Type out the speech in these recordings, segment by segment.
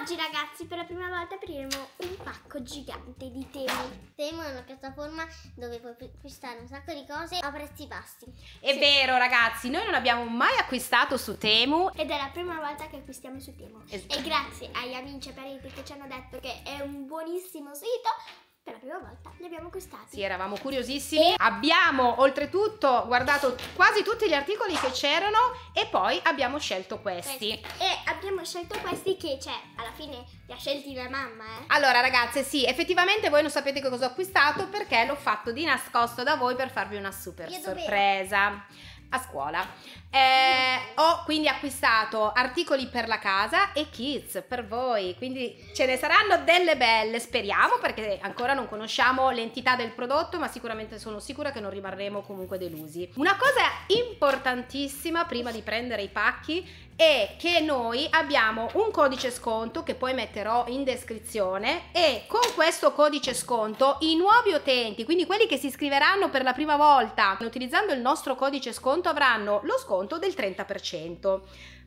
Oggi ragazzi per la prima volta apriremo un pacco gigante di Temu. Temu è una piattaforma dove puoi acquistare un sacco di cose a prezzi bassi. È Sì. vero ragazzi, noi non abbiamo mai acquistato su Temu. Ed è la prima volta che acquistiamo su Temu. Esatto. E grazie agli amici e parenti che ci hanno detto che è un buonissimo sito, per la prima volta li abbiamo acquistati. Sì, eravamo curiosissimi. Abbiamo oltretutto guardato quasi tutti gli articoli che c'erano e poi abbiamo scelto questi. E abbiamo scelto questi che, cioè, alla fine li ha scelti la mamma, eh. Allora ragazze, sì, effettivamente voi non sapete che cosa ho acquistato perché l'ho fatto di nascosto da voi per farvi una super Io sorpresa a scuola. Eh, ho quindi acquistato articoli per la casa e kids per voi, quindi ce ne saranno delle belle, speriamo, perché ancora non conosciamo l'entità del prodotto, ma sicuramente sono sicura che non rimarremo comunque delusi. Una cosa importantissima prima di prendere i pacchi è che noi abbiamo un codice sconto che poi metterò in descrizione e con questo codice sconto i nuovi utenti, quindi quelli che si iscriveranno per la prima volta utilizzando il nostro codice sconto avranno lo sconto del 30%.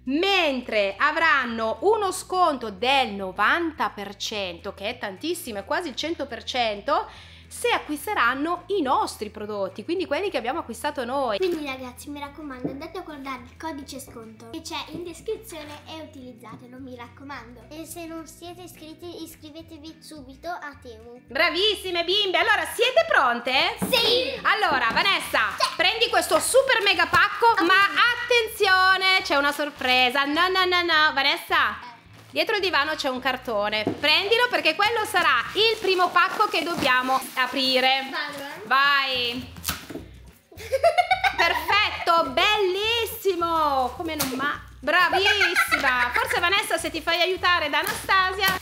Mentre avranno uno sconto del 90%, che è tantissimo, è quasi il 100%, se acquisteranno i nostri prodotti, quindi quelli che abbiamo acquistato noi. Quindi ragazzi, mi raccomando, andate a guardare il codice sconto che c'è in descrizione e utilizzatelo, mi raccomando. E se non siete iscritti, iscrivetevi subito a Temu. Bravissime bimbe, allora siete pronte? Sì! Allora, Vanessa, prendi questo super mega pacco, ma attenzione, c'è una sorpresa. No, no, no, no, Vanessa. Dietro il divano c'è un cartone. Prendilo perché quello sarà il primo pacco che dobbiamo aprire. Vai. Perfetto, bellissimo. Come non ma bravissima. Forse Vanessa se ti fai aiutare da Anastasia.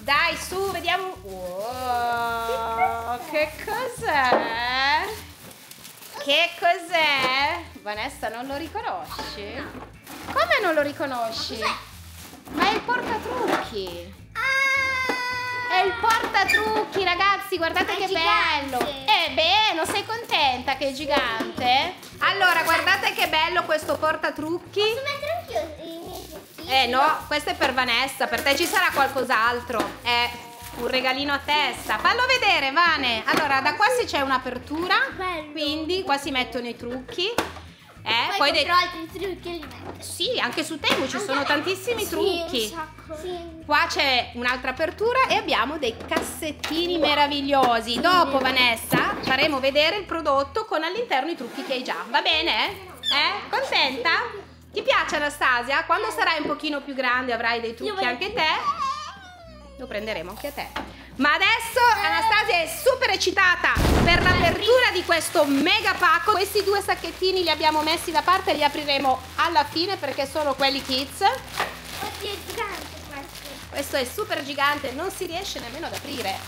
Dai, su, vediamo. Wow, che cos'è? Che cos'è? Vanessa non lo riconosci? Come non lo riconosci? Ma è il portatrucchi. È il portatrucchi, ragazzi, guardate È che gigante. bello. Eh beh, non sei contenta che è gigante? Allora, guardate che bello questo portatrucchi. Posso mettere anch'io i miei trucchi? Eh no, questo è per Vanessa, per te ci sarà qualcos'altro. È un regalino a testa. Fallo vedere, Vane. Allora, da qua si c'è un'apertura, quindi qua si mettono i trucchi. Eh, Poi, poi dei- altri trucchi li metto. Sì, anche su Temu ci sono tantissimi Sì, trucchi. Sì. Qua c'è un'altra apertura e abbiamo dei cassettini meravigliosi. Dopo, Vanessa, faremo vedere il prodotto con all'interno i trucchi che hai già. Va bene? Eh? Contenta? Ti piace Anastasia? Quando sarai un pochino più grande avrai dei trucchi anche te? Lo prenderemo anche a te. Ma adesso Anastasia è super eccitata per l'apertura di questo mega pacco. Questi due sacchettini li abbiamo messi da parte e li apriremo alla fine perché sono quelli kids. Oddio, è gigante questo. Questo è super gigante, non si riesce nemmeno ad aprire.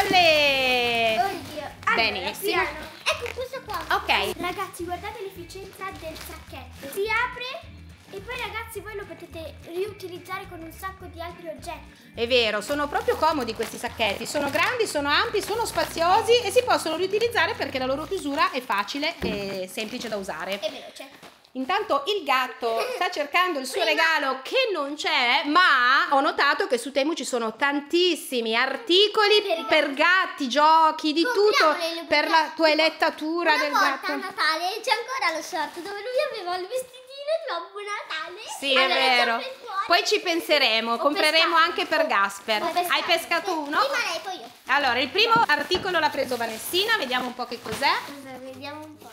Olè! Oddio. Allora, Benissimo. piano. Ecco questo qua. Ok, Ragazzi, guardate l'efficienza del sacchetto. Si apre e poi ragazzi voi lo potete riutilizzare con un sacco di altri oggetti. è vero, sono proprio comodi questi sacchetti. Sono grandi, sono ampi, sono spaziosi e si possono riutilizzare perché la loro chiusura è facile e semplice da usare. È veloce. Intanto il gatto sta cercando il suo regalo che non c'è, ma ho notato che su Temu ci sono tantissimi articoli Per per gatti, giochi, di tutto per la toelettatura Una del volta a gatto. Natale c'è ancora lo short dove lui aveva il vestitino di Babbo Natale. Sì, è vero. Poi ci penseremo, compreremo pescato. anche per Gasper. Ho. Hai pescato uno? Prima lei, poi io. Allora, il primo articolo l'ha preso Vanessina, vediamo un po' che cos'è. Vediamo un po'.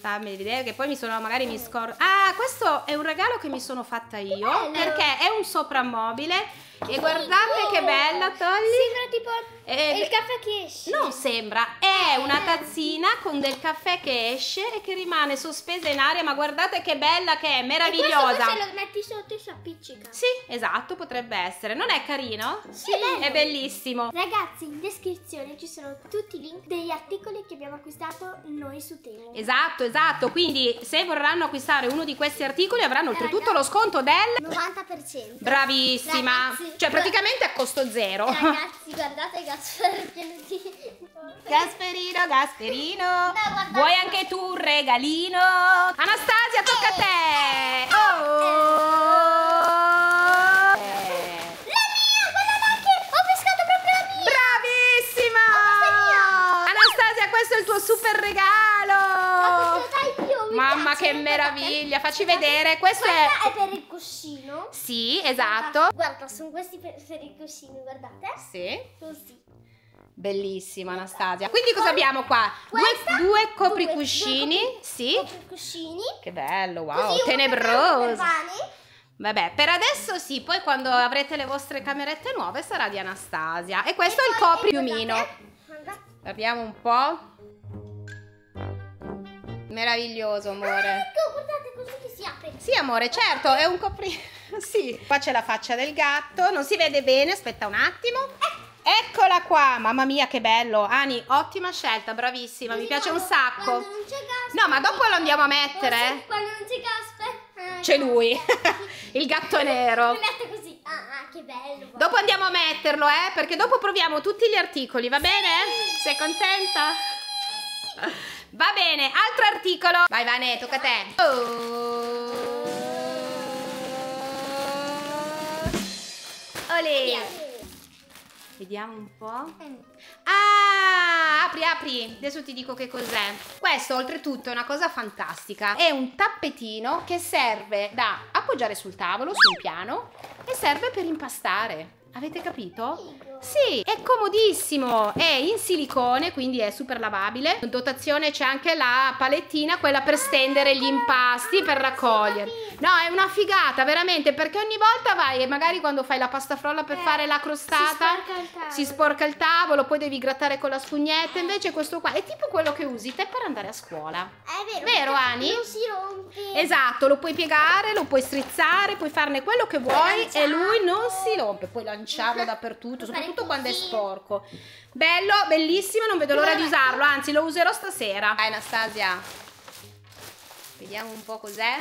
Fammi vedere che poi mi sono magari mi scor... Ah, questo è un regalo che mi sono fatta io perché è un soprammobile e guardate che bella, togli. Sembra tipo Eh, il caffè che esce. Non sembra, è una tazzina con del caffè che esce e che rimane sospesa in aria, ma guardate che bella che è, E meravigliosa. poi se lo metti sotto e si appiccica. Sì, esatto, potrebbe essere. Non è carino? Sì, è. È bellissimo. Ragazzi, in descrizione ci sono tutti i link degli articoli che abbiamo acquistato noi su Temu. Esatto, esatto. Quindi se vorranno acquistare uno di questi articoli avranno oltretutto lo sconto del 90%. Bravissima. Ragazzi, cioè praticamente a costo zero. Ragazzi, guardate Gasperino. Gasperino, Gasperino. No, Vuoi anche tu un regalino? Anastasia, tocca eh. a te. Eh. Oh. La mia, guardate anche. Ho pescato proprio la mia. Bravissima. Anastasia, questo è il tuo super regalo. Ho che meraviglia! Facci vedere, questo è... È per il cuscino. Sì, esatto. Guarda, sono questi per, per il cuscino, guardate. Sì, Così. bellissima Anastasia. Quindi cosa abbiamo qua? Questa, Due, due copricuscini, due copri- sì. Copricuscini. Che bello, wow, Così tenebroso. Vabbè, per adesso sì, poi quando avrete le vostre camerette nuove sarà di Anastasia. E questo E è il poi- copriumino. Guarda. Guardiamo un po'. Meraviglioso, amore. Ecco, guardate così che si apre. Sì, amore, certo, è un copri... Sì, qua c'è la faccia del gatto, non si vede bene, aspetta un attimo. Eccola qua, mamma mia che bello. Ani, ottima scelta, bravissima, mi piace un sacco. Quando non c'è gas. No, ma dopo lo andiamo a mettere. Quando non c'è gas. eh, C'è lui, il gatto nero. Mi mette così. Ah, ah, che bello. Dopo andiamo a metterlo, eh, perché dopo proviamo tutti gli articoli, va bene? Sei contenta? Va bene, altro articolo. Vai Vane, tocca a te. Oh. Olè. Vediamo un po'. Ah, apri, apri. Adesso ti dico che cos'è. Questo, oltretutto, è una cosa fantastica. È un tappetino che serve da appoggiare sul tavolo, su un piano, e serve per impastare. Avete capito? Sì, è comodissimo, è in silicone, quindi è super lavabile. In dotazione c'è anche la palettina, quella per stendere gli impasti, per raccogliere. No, è una figata, veramente, perché ogni volta vai e magari quando fai la pasta frolla per Eh, fare la crostata si sporca il tavolo. si sporca il tavolo, poi devi grattare con la spugnetta, invece questo qua è tipo quello che usi te per andare a scuola. È vero. Vero, Ani? Non si rompe. Esatto, lo puoi piegare, lo puoi strizzare, puoi farne quello che vuoi e lui non si rompe. Puoi lanciarlo dappertutto, fare soprattutto quando è sporco. Bello, bellissimo, non vedo l'ora di usarlo, anzi lo userò stasera. Dai Anastasia, vediamo un po' cos'è.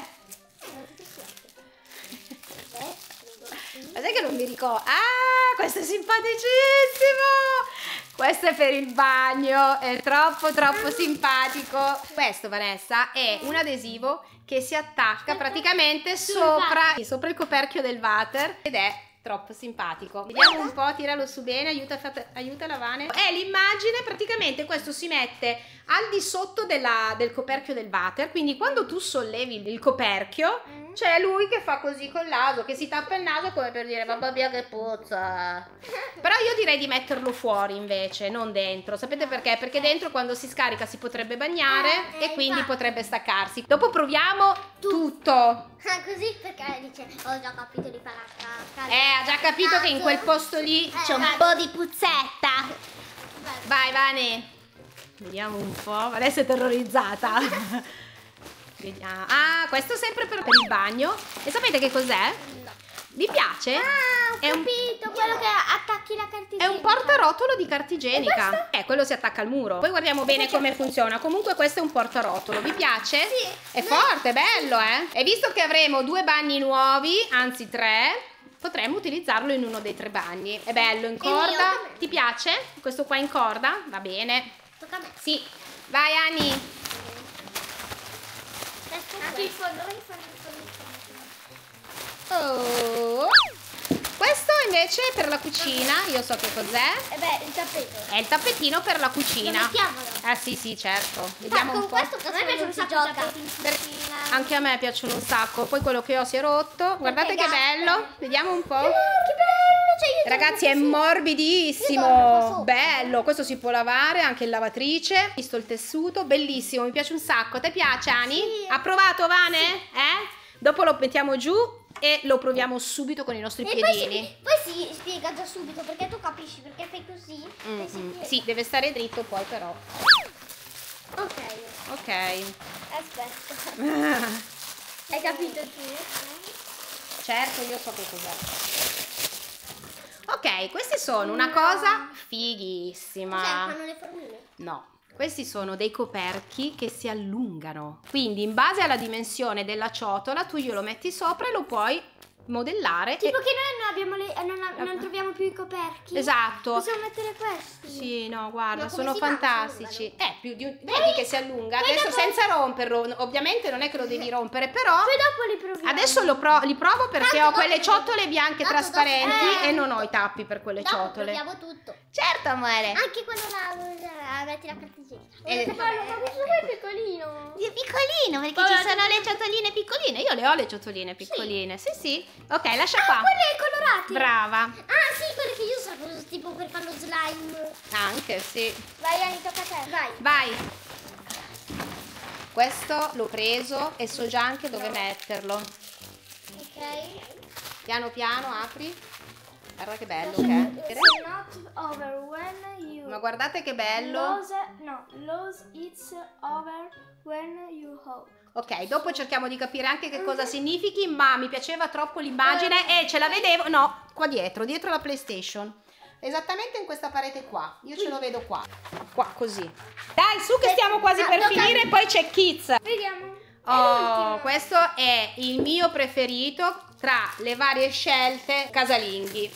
Ma sai che non mi ricordo? Ah, questo è simpaticissimo! Questo è per il bagno, è troppo troppo simpatico. Questo, Vanessa, è un adesivo che si attacca praticamente sopra, sopra il coperchio del water ed è troppo simpatico. Vediamo un po', tiralo su bene, aiuta, aiuta la Vane. È l'immagine, praticamente questo si mette al di sotto della- del coperchio del water, quindi quando tu sollevi il coperchio Mm. c'è lui che fa così col naso, che si tappa il naso come per dire mamma mia che puzza. Però io direi di metterlo fuori invece, non dentro. Sapete perché? Perché dentro quando si scarica si potrebbe bagnare Eh, e quindi infatti. potrebbe staccarsi. Dopo proviamo tutto. Ah, così perché dice, ho già capito di fare la. Eh, ha già capito che in quel posto lì c'è un Eh, po' di puzzetta. Vai, Vane. Vediamo un po'. Adesso è terrorizzata. Vediamo. Ah, questo sempre per, per il bagno. E sapete che cos'è? Vi piace? Ah, ho È un- capito, quello che attacchi la carta È un portarotolo di carta igienica. Eh, quello si attacca al muro. Poi guardiamo bene come funziona. Comunque questo è un portarotolo. Vi piace? Sì. È forte, è bello, eh? E visto che avremo due bagni nuovi, anzi tre, potremmo utilizzarlo in uno dei tre bagni. È bello, in corda. Ti piace? Questo qua in corda? Va bene. Tocca a me. Sì. Vai, Ani. Anche fondo, fondo, fondo. Oh. Questo invece è per la cucina. Io so che cos'è. E beh, il tappeto. È il tappetino per la Lo cucina. mettiamolo. Ah sì, sì, certo. Vediamo con un po'. questo A me piace un sacco gioca. Anche a me piacciono un sacco. Poi quello che ho si è rotto. Guardate che bello. Vediamo un po'. Bello! Cioè, io Ragazzi, è morbidissimo. Bello. Questo si può lavare anche in lavatrice. Visto il tessuto, bellissimo. Mi piace un sacco. Te piace, Ani? Sì. Ha provato, Vane? Eh? Dopo lo mettiamo giù e lo proviamo subito con i nostri E poi si, piedini. poi si spiega già subito perché tu capisci perché fai così. Mm, e mm. spiega. Sì, deve stare dritto poi però. Ok, Ok. aspetta. Hai capito tu? Certo, io so che cos'è. Ok, questi sono una cosa Cioè, fighissima. fanno le formine. No, questi sono dei coperchi che si allungano. Quindi in base alla dimensione della ciotola tu glielo metti sopra e lo puoi modellare. Tipo e- che noi non, abbiamo le, eh, non, non troviamo più i coperchi. Esatto. Possiamo mettere questi. Sì, no, guarda, come sono fantastici. Eh, più di un... Vedi che si allunga. poi Adesso dopo- senza romperlo, ovviamente non è che lo devi rompere, però Poi dopo li proviamo. adesso lo pro- li provo perché Tanto ho quelle dopo- ciotole bianche tanto dopo- trasparenti eh. e non ho i tappi per quelle Dopo ciotole. proviamo tutto. Certo, amore. Anche quando la, la metti la carta igienica. Eh, Ma questo qua è piccolino. È piccolino perché Guarda, ci sono le ciotoline piccoline. Io le ho le ciotoline piccoline. Sì, sì. Ok, lascia Ah, qua. quelle colorate. Brava. Ah sì, quelle che io uso tipo per fare lo slime. Anche, sì. Vai, Ani, tocca a te. Vai. Vai. Questo l'ho preso e so già anche dove metterlo. Ok. Piano piano apri. Guarda che bello che è. It's not over when you Ma guardate che bello. lose, no, lose it's over when you hope. Ok, dopo cerchiamo di capire anche che cosa significhi, ma mi piaceva troppo l'immagine e ce la vedevo, no, qua dietro, dietro la PlayStation. Esattamente in questa parete qua. Io ce lo vedo qua. Qua, così. Dai, su che stiamo quasi per finire e poi c'è Kids. Vediamo. Oh, questo è il mio preferito tra le varie scelte casalinghi.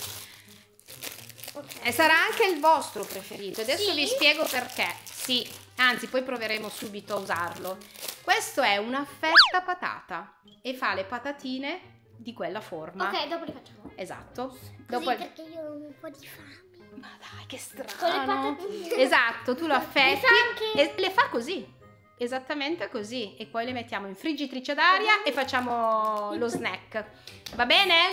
E sarà anche il vostro preferito. Adesso Sì? vi spiego perché. Sì, anzi, poi proveremo subito a usarlo. Questo è una fetta patata e fa le patatine di quella forma. Ok, dopo li facciamo. Esatto. Così Dopo perché io ho un po' di fame. Ma dai, che strano. Con le patatine. Esatto, tu lo affetti e le fa così. Esattamente così. E poi le mettiamo in friggitrice d'aria e facciamo lo snack. Va bene?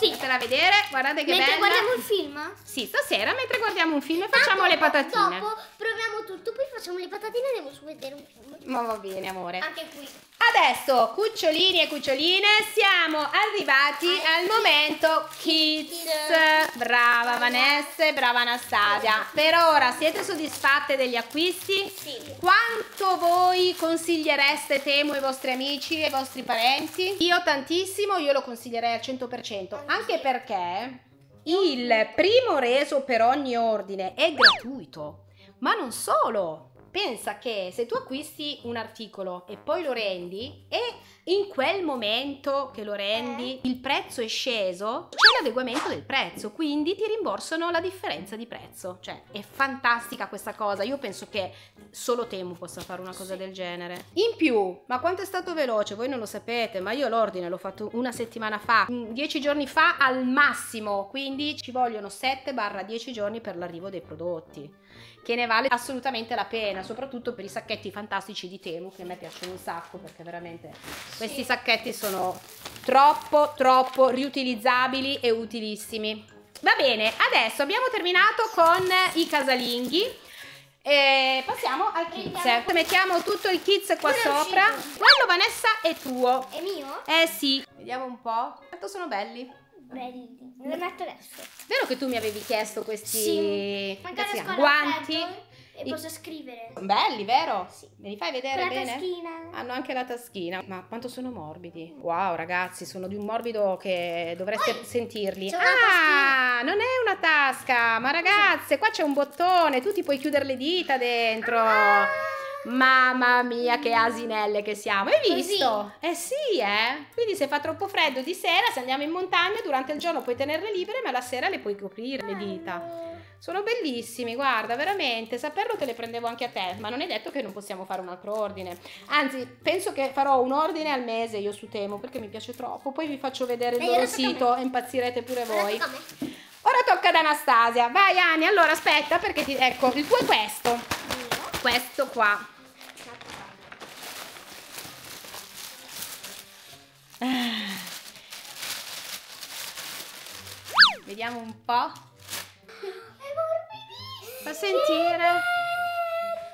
Sì. Fatela vedere, guardate che Mentre bella. guardiamo il film? Sì, stasera mentre guardiamo un film e facciamo Ah, le patatine. Dopo proviamo tutto, poi facciamo le patatine e andiamo su a vedere un film. Ma va bene, amore. Anche qui. Adesso, cucciolini e cuccioline, siamo arrivati al momento kids. Brava Vanessa e brava Anastasia. Per ora siete soddisfatte degli acquisti? Sì. Quanto voi consigliereste Temu ai vostri amici e ai vostri parenti? Io tantissimo, io lo consiglierei al 100%, anche perché il primo reso per ogni ordine è gratuito. Ma non solo, pensa che se tu acquisti un articolo e poi lo rendi e in quel momento che lo rendi il prezzo è sceso, c'è l'adeguamento del prezzo, quindi ti rimborsano la differenza di prezzo. Cioè, è fantastica questa cosa. Io penso che solo Temu possa fare una cosa del genere. In più, ma quanto è stato veloce? Voi non lo sapete, ma io l'ordine l'ho fatto una settimana fa, mm, dieci giorni fa al massimo, quindi ci vogliono 7-10 giorni per l'arrivo dei prodotti che ne vale assolutamente la pena, soprattutto per i sacchetti fantastici di Temu che a me piacciono un sacco perché veramente questi sacchetti sono troppo troppo riutilizzabili e utilissimi. Va bene, adesso abbiamo terminato con i casalinghi. E passiamo al kids. Mettiamo tutto il kids qua sopra. Quello Vanessa è tuo. È mio? Eh sì, vediamo un po'. Quanto sono belli. Belli. Le metto adesso. Vero che tu mi avevi chiesto questi Sì. Guanti? E posso scrivere. Belli, vero? Me li fai vedere Con la bene? taschina. Hanno anche la taschina. Ma quanto sono morbidi? Wow, ragazzi, sono di un morbido che dovreste sentirli. c'è una Ah, non è una tasca, ma ragazze, qua c'è un bottone, tu ti puoi chiudere le dita dentro. Ah. Mamma mia, che asinelle che siamo. Hai Così? visto? Eh sì, eh. Quindi se fa troppo freddo di sera, se andiamo in montagna, durante il giorno puoi tenerle libere, ma la sera le puoi coprire le dita. Sono bellissimi, guarda, veramente. Saperlo te le prendevo anche a te, ma non è detto che non possiamo fare un altro ordine. Anzi, penso che farò un ordine al mese io su Temo perché mi piace troppo. Poi vi faccio vedere il loro sito e impazzirete pure voi. Ora tocca ad Anastasia. Vai Ani, allora aspetta perché ti ecco, il tuo è questo. Questo qua. Vediamo un po'. È. Fa sentire.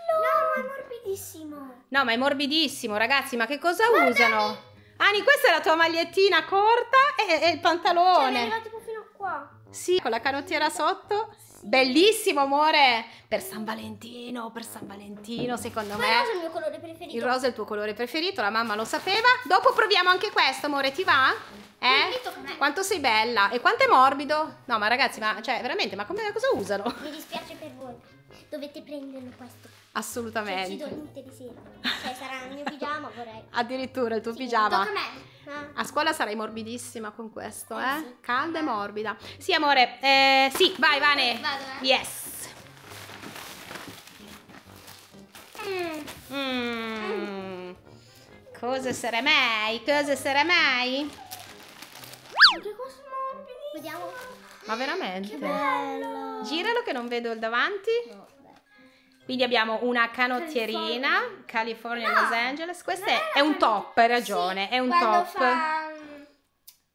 No, è morbidissimo. No, ma è morbidissimo, ragazzi, ma che cosa usano? Ani, questa è la tua magliettina corta e, e il Cioè, pantalone. arriva tipo fino a qua. Sì, con la canottiera sotto. Bellissimo, amore. Per San Valentino, per San Valentino, secondo Poi me. rosa è il mio colore preferito. Il rosa è il tuo colore preferito, la mamma lo sapeva. Dopo proviamo anche questo, amore, ti va? Eh? Quanto sei bella e quanto è morbido? No, ma ragazzi, ma cioè, veramente, ma come cosa usano? Mi dispiace per voi. Dovete prenderlo questo. Cioè, ci Assolutamente. di sera. Cioè, sarà il mio pigiama, vorrei. Addirittura il tuo Sì, pigiama. Tocca a me. Ah. A scuola sarai morbidissima con questo, Eh, eh? sì. Calda e morbida. Sì, amore, eh, sì, vai, Vane. Vado, eh. Yes. Mm. Mm. Cosa sarà mai? Cosa sarà mai? Anche qua sono morbidi. Vediamo. Ma veramente? bello. Giralo che non vedo il davanti. No. Quindi abbiamo una canottierina, California, Los Angeles. Questo è, è un top, hai ragione, è un top. fa mm,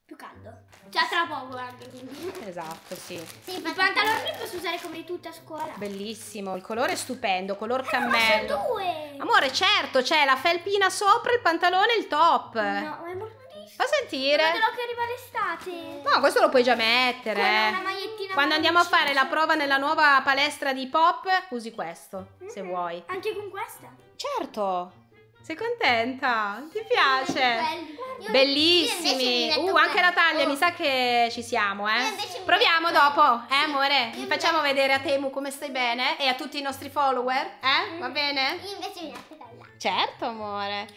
più caldo. Cioè tra poco anche quindi. Esatto, sì. Sì, I infatti- pantaloni li posso usare come di tutte a scuola. Bellissimo, il colore è stupendo, color Ma sono cammello. due! Amore, certo, c'è la felpina sopra, il pantalone e il top. No, ma è morbidissimo. Fa sentire. Guardalo che arriva l'estate. No, questo lo puoi già mettere. Con eh. una magliettina Quando andiamo a fare la prova nella nuova palestra di pop, usi questo, se Mhm. vuoi. Anche con questa. Certo. Sei contenta? Ti piace? Belli. Bellissimi. Uh, anche la taglia, mi sa che ci siamo, eh. Proviamo dopo, eh amore? Io facciamo vedere a Temu come stai bene e a tutti i nostri follower, eh? Va bene? Io invece mi metto quella. Certo, amore.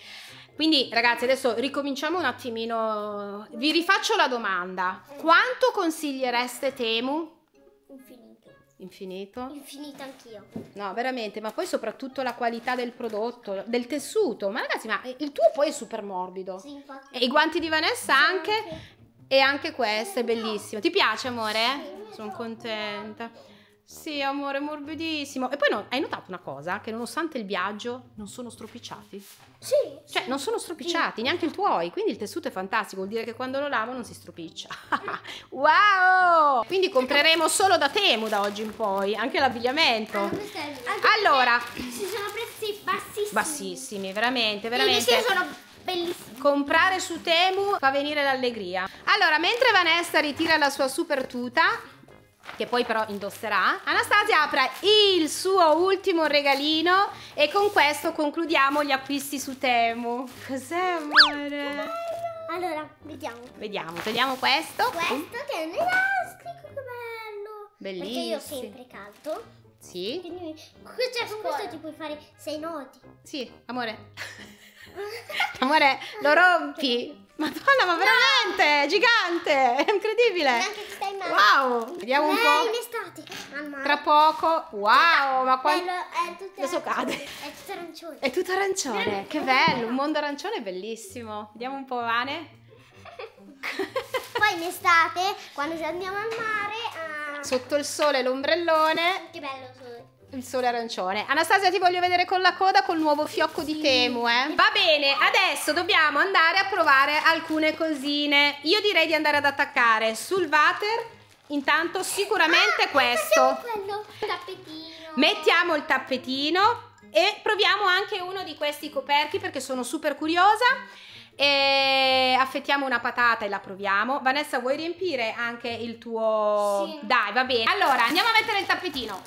Quindi, ragazzi, adesso ricominciamo un attimino. Vi rifaccio la domanda. Quanto consigliereste Temu? Infinito. Infinito? Infinito anch'io. No, veramente, ma poi soprattutto la qualità del prodotto, del tessuto. Ma ragazzi, ma il tuo poi è super morbido. Sì, infatti. E i guanti di Vanessa anche. E anche questo è bellissimo. Ti piace, amore? Sono contenta. Sì, amore, morbidissimo. E poi no, hai notato una cosa? Che nonostante il viaggio non sono stropicciati. Sì. Cioè, non sono stropicciati, neanche il tuoi. Quindi il tessuto è fantastico, vuol dire che quando lo lavo non si stropiccia. wow! Quindi compreremo solo da Temu da oggi in poi, anche l'abbigliamento. Ah, Allora, Ci sono prezzi bassissimi. bassissimi, veramente, I veramente. vestiti sono bellissimi. Comprare su Temu fa venire l'allegria. Allora, mentre Vanessa ritira la sua super tuta, che poi però indosserà, Anastasia apre il suo ultimo regalino e con questo concludiamo gli acquisti su Temu. Cos'è, amore? Allora, vediamo. Vediamo, togliamo questo. Questo che è un elastico, che bello. Perché io ho Bellissimo. sempre caldo. Sì, Quindi cioè, con questo ti puoi fare sei noti. sì, amore. amore, lo rompi. Madonna, ma veramente, è gigante, è incredibile. Wow, vediamo un po'. in estate. Mamma. Tra poco, wow, ma quanto... Bello, è tutto Adesso cade. È tutto arancione. È tutto arancione, che bello, un mondo arancione bellissimo. Vediamo un po' Vane. Poi in estate, quando ci andiamo al mare, ah, Sotto il sole l'ombrellone, che bello sole. il sole arancione. Anastasia ti voglio vedere con la coda col nuovo fiocco di Temu, eh. Va bene, adesso dobbiamo andare a provare alcune cosine. Io direi di andare ad attaccare sul water, intanto sicuramente questo. Quello. Tappetino. Mettiamo il tappetino e proviamo anche uno di questi coperchi perché sono super curiosa. E affettiamo una patata e la proviamo. Vanessa, vuoi riempire anche il tuo... Sì. Dai, va bene. Allora, andiamo a mettere il tappetino.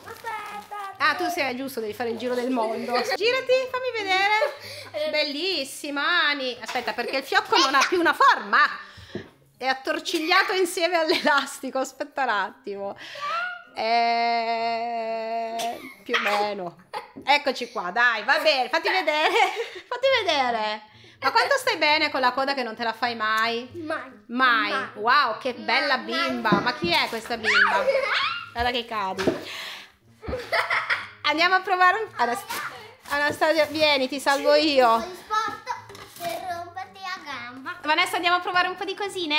Ah, tu sei giusto, devi fare il giro del mondo. Girati, fammi vedere. Bellissima, Ani. Aspetta, perché il fiocco non ha più una forma. È attorcigliato insieme all'elastico. Aspetta un attimo. Eh, più o meno. Eccoci qua, dai, va bene. Fatti vedere. Fatti vedere. Ma quanto stai bene con la coda che non te la fai mai? Mai. Mai. Mai. Wow, che bella Mai. bimba. Ma chi è questa bimba? Guarda che cadi. Andiamo a provare un... Anas- Anastasia, vieni, ti salvo io. Poi sport per romperti la gamba. Vanessa, andiamo a provare un po' di cosine?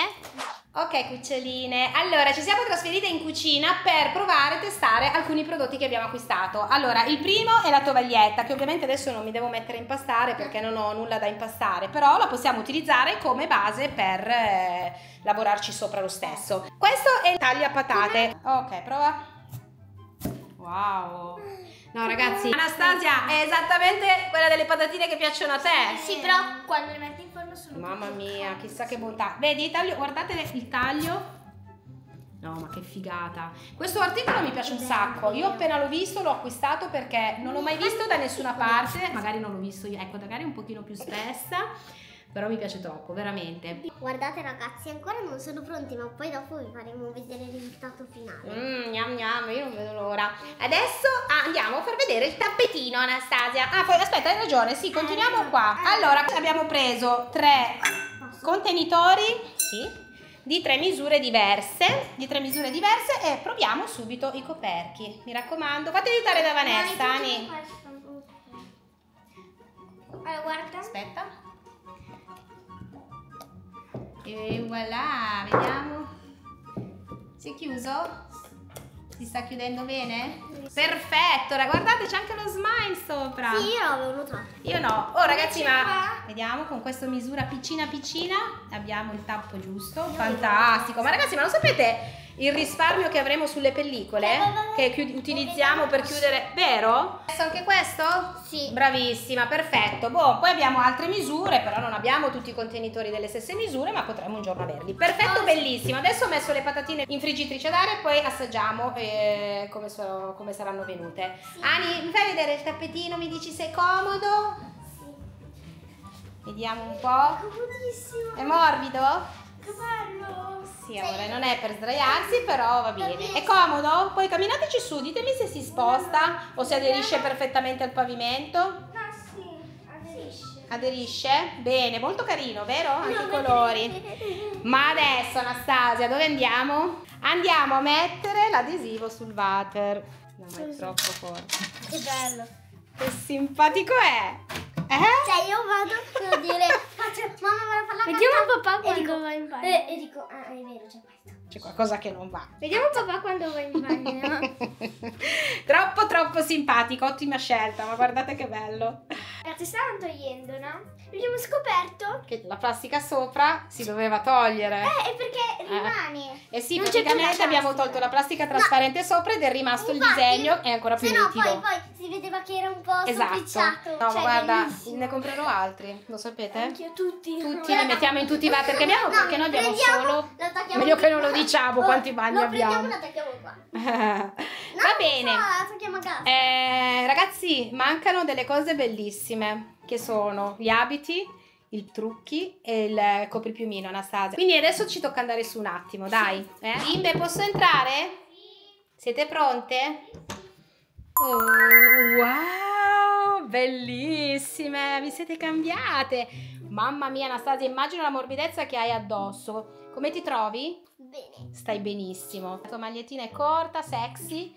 Ok, cuccioline. Allora, ci siamo trasferite in cucina per provare e testare alcuni prodotti che abbiamo acquistato. Allora, il primo è la tovaglietta, che ovviamente adesso non mi devo mettere a impastare perché non ho nulla da impastare, però la possiamo utilizzare come base per eh, lavorarci sopra lo stesso. Questo è il taglia patate. Ok, prova. Wow. No, ragazzi, Anastasia è esattamente quella delle patatine che piacciono a te. Sì, però quando le metti forno sono Mamma mia, chissà che bontà. Vedi, taglio, guardate il taglio. No, ma che figata. Questo articolo mi piace un sacco. Io appena l'ho visto l'ho acquistato perché non l'ho mai visto da nessuna parte. Magari non l'ho visto io. Ecco, magari un pochino più spessa. Però mi piace troppo, veramente. Guardate ragazzi, ancora non sono pronti, ma poi dopo vi faremo vedere il risultato finale. Mmm, gnam gnam, io non vedo l'ora. Adesso ah, andiamo a far vedere il tappetino, Anastasia. Ah, poi aspetta, hai ragione. Sì, continuiamo qua. Allora, abbiamo preso tre contenitori, sì, di tre misure diverse, di tre misure diverse e proviamo subito i coperchi. Mi raccomando, fate aiutare da Vanessa, Ani. Allora, guarda. Aspetta. E voilà, vediamo. Si è chiuso? Si sta chiudendo bene? Perfetto, ora guardate c'è anche lo smile sopra. Sì, io l'avevo notato. Io no. Oh ragazzi, ma vediamo con questa misura piccina piccina abbiamo il tappo giusto. Fantastico. Ma ragazzi, ma lo sapete il risparmio che avremo sulle pellicole che chiudi- utilizziamo per chiudere, vero? Adesso anche questo? Sì. Bravissima, perfetto. Boh, poi abbiamo altre misure, però non abbiamo tutti i contenitori delle stesse misure, ma potremmo un giorno averli. Perfetto, bellissimo. Adesso ho messo le patatine in friggitrice ad aria e poi assaggiamo eh, come, so- come saranno venute. Ani, mi fai vedere il tappetino? Mi dici se è comodo? Vediamo un po'. Comodissimo. È morbido? Che bello. Sì, amore, non è per sdraiarsi, però va bene. È comodo? Poi camminateci su, ditemi se si sposta o se aderisce perfettamente al pavimento. No, sì, aderisce. Aderisce? Bene, molto carino, vero? Anche i colori. Ma adesso, Anastasia, dove andiamo? Andiamo a mettere l'adesivo sul water. No, ma è troppo forte. Che bello. Che simpatico è! Eh? Cioè, io vado a dire, faccio, mamma, Vediamo papà E quando dico, va in bagno. E, e dico, ah, è vero, c'è questo. C'è qualcosa che non va. Vediamo papà quando va in bagno. troppo troppo simpatico, ottima scelta, ma guardate che bello. Ragazzi, stavano togliendo, no? Abbiamo scoperto. Che la plastica sopra si doveva togliere. Eh, è perché rimane. Eh sì, non praticamente abbiamo tolto la plastica trasparente sopra ed è rimasto il Infatti, disegno e ancora più Se no, nitido. poi, poi si vedeva che era un po' Esatto. No, Cioè, guarda, bellissimo. ne comprerò altri, lo sapete? Anch'io tutti. Tutti li mettiamo in tutti i water che abbiamo No, perché noi abbiamo solo. Meglio che non lo diciamo Oh, quanti bagni lo abbiamo. lo attacchiamo qua. Va No, bene. No, a gas. Eh, ragazzi, mancano delle cose bellissime che sono gli abiti, i trucchi e il copripiumino, Anastasia. Quindi adesso ci tocca andare su un attimo, dai. Eh? Bimbe, posso entrare? Siete pronte? Oh, wow, bellissime, vi siete cambiate. Mamma mia, Anastasia, immagino la morbidezza che hai addosso. Come ti trovi? Bene. Stai benissimo. La tua magliettina è corta, sexy.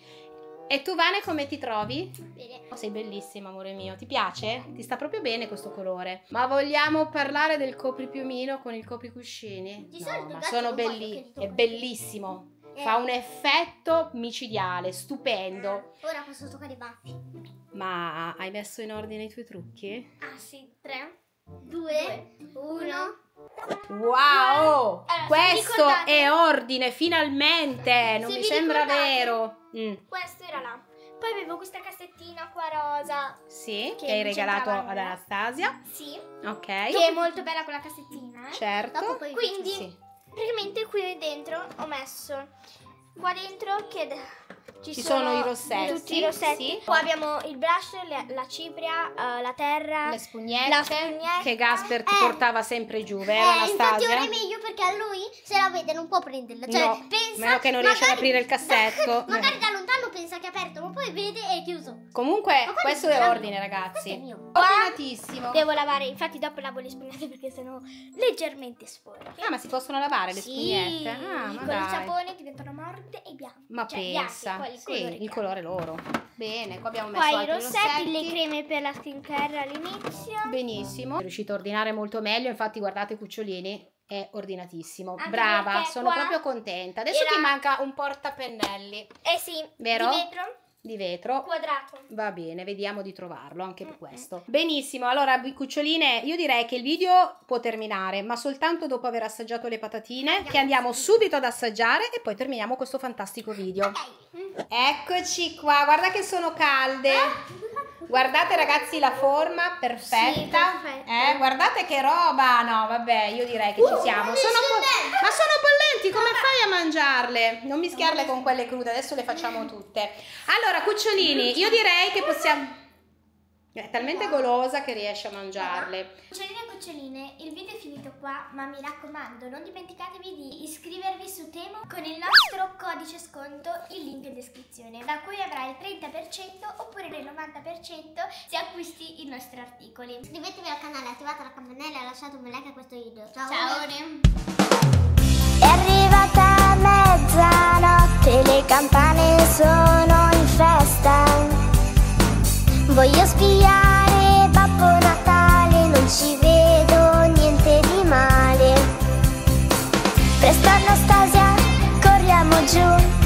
E tu, Vane, come ti trovi? Bene. Oh, sei bellissima, amore mio. Ti piace? Ti sta proprio bene questo colore. Ma vogliamo parlare del copripiumino con il copricuscini? Di No, solito ma sono non vogliono belli. che li È bellissimo. Eh. Fa un effetto micidiale, stupendo. Ora posso toccare i baffi. Ma hai messo in ordine i tuoi trucchi? Ah, sì, tre. Due, uno. Wow! Questo è ordine, finalmente! Non Se mi sembra vero. Mm. Questo era là. Poi avevo questa cassettina qua rosa. Sì, che, hai regalato ad nulla. Sì. Ok. Che è molto bella quella cassettina, eh. Certo. Quindi, Sì. praticamente qui dentro ho messo qua dentro che ci, Ci sono i rossetti, Tutti i rossetti. sì. Poi abbiamo il brush, le- la cipria, eh, la terra. Le spugnette, La spugnetta. che Gasper ti Eh. portava sempre giù, vero Eh, infatti Anastasia? ora è meglio perché a lui se la vede non può prenderla. Cioè, No, pensa. meno che non riesce ad aprire il cassetto. magari da lontano pensa che è aperto, ma poi vede e è chiuso. Comunque, questo è ordine, Questo è ragazzi. mio. Ordinatissimo. Devo lavare, infatti dopo lavo le spugnette perché sono leggermente sporche. Ah, ma si possono lavare le sì, spugnette? Ah, ma con dai. il sapone diventano morbide e bianche. Ma cioè, pensa, bianchi, sì, il colore il colore loro. Bene, qua abbiamo messo Poi i altri rossetti, le creme per la skincare all'inizio. Benissimo. È riuscito a ordinare molto meglio, infatti guardate Cucciolini è ordinatissimo. Anche Brava, sono proprio contenta. Adesso era- ti manca un portapennelli Eh sì, Vero? di vetro di vetro. quadrato. Va bene, vediamo di trovarlo anche Mm, per questo. Benissimo, allora cuccioline, io direi che il video può terminare, ma soltanto dopo aver assaggiato le patatine, che andiamo subito ad assaggiare e poi terminiamo questo fantastico video. Eccoci qua, guarda che sono calde. Guardate ragazzi la forma perfetta. Sì. Eh, guardate che roba. No, vabbè, io direi che ci siamo. Sono ma sono bollenti, come fai a mangiarle? Non mischiarle con quelle crude, adesso le facciamo tutte. Allora, cucciolini, io direi che possiamo è talmente golosa che riesce a mangiarle. Cuccioline e cuccioline, il video è finito qua, ma mi raccomando, non dimenticatevi di iscrivervi su Temo con il nostro codice sconto, il link in descrizione, da cui avrai il 30% oppure il 90% se acquisti i nostri articoli. Iscrivetevi al canale, attivate la campanella e lasciate un like a questo video. Ciao. Ciao. È arrivata le campane sono in festa. Voglio spiare Babbo Natale, non ci vedo niente di male. Presto Anastasia, corriamo giù